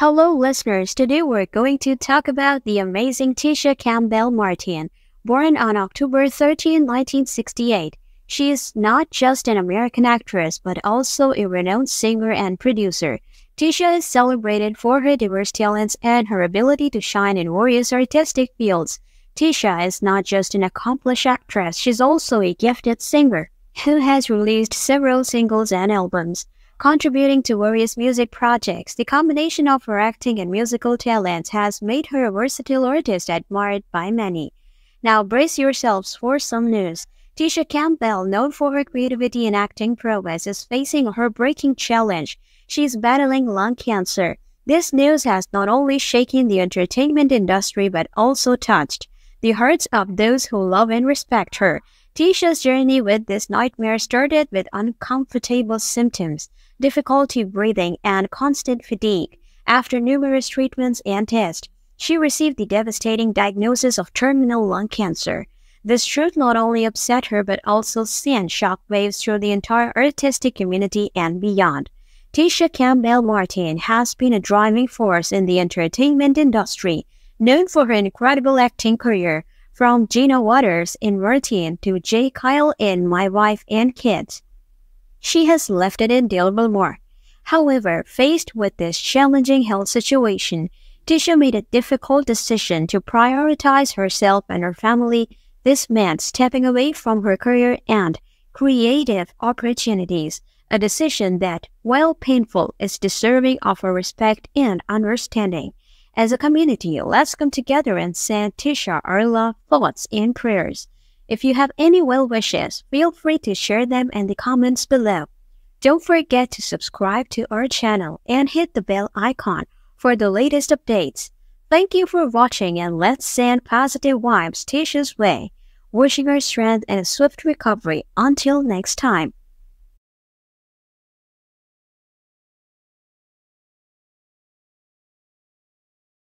Hello, listeners. Today we're going to talk about the amazing Tisha Campbell Martin. Born on October 13, 1968, she is not just an American actress but also a renowned singer and producer. Tisha is celebrated for her diverse talents and her ability to shine in various artistic fields. Tisha is not just an accomplished actress, she's also a gifted singer who has released several singles and albums. Contributing to various music projects, the combination of her acting and musical talents has made her a versatile artist admired by many. Now brace yourselves for some news. Tisha Campbell, known for her creativity and acting prowess, is facing a heartbreaking challenge. She is battling lung cancer. This news has not only shaken the entertainment industry but also touched the hearts of those who love and respect her. Tisha's journey with this nightmare started with uncomfortable symptoms difficulty breathing, and constant fatigue. After numerous treatments and tests, she received the devastating diagnosis of terminal lung cancer. This truth not only upset her but also sent shockwaves through the entire artistic community and beyond. Tisha Campbell Martin has been a driving force in the entertainment industry, known for her incredible acting career, from Gina Waters in Martin to Jay Kyle in My Wife and Kids she has left an indelible mark. However, faced with this challenging health situation, Tisha made a difficult decision to prioritize herself and her family. This meant stepping away from her career and creative opportunities, a decision that, while painful, is deserving of our respect and understanding. As a community, let's come together and send Tisha our love, thoughts, and prayers. If you have any well wishes, feel free to share them in the comments below. Don't forget to subscribe to our channel and hit the bell icon for the latest updates. Thank you for watching and let's send positive vibes Tisha's way. Wishing her strength and swift recovery until next time.